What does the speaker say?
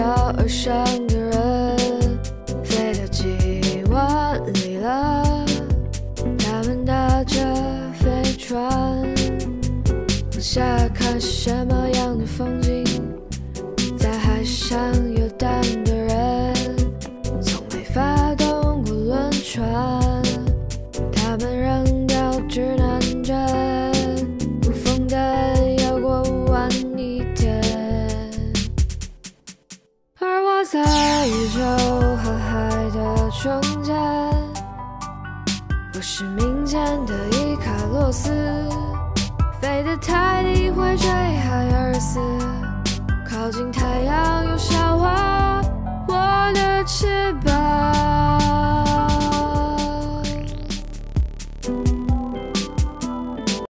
遥而上的人，飞到几万里了。他们搭着飞船，往下看是什么样的风景？在海上游荡的人，从没发动过轮船。他们扔在宇宙和海的中间我是民间的伊卡洛斯飞得太低会坠海而死靠近太阳又烧化我的翅膀